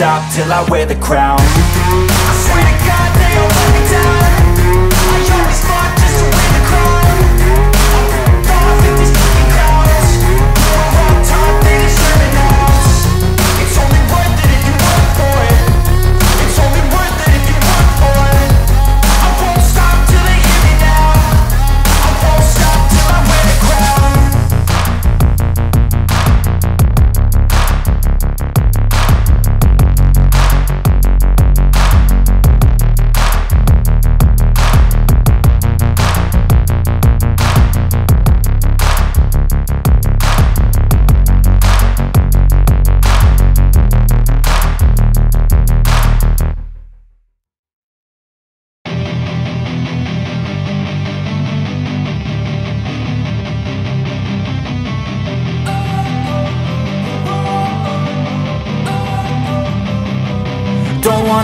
stop till I wear the crown. I swear to God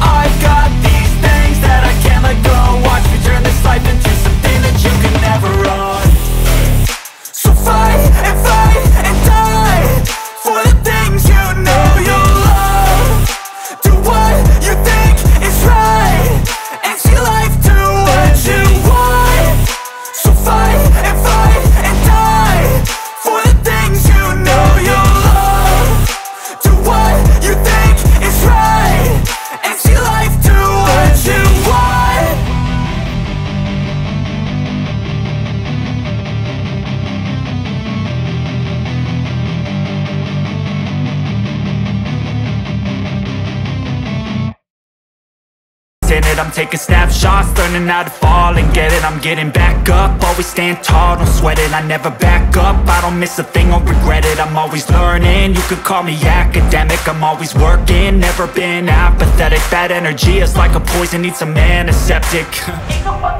I've got getting it. I'm taking snapshots, learning how to fall and get it. I'm getting back up, always stand tall, don't sweat it. I never back up, I don't miss a thing, I'll regret it. I'm always learning, you could call me academic. I'm always working, never been apathetic. Bad energy is like a poison, needs a antiseptic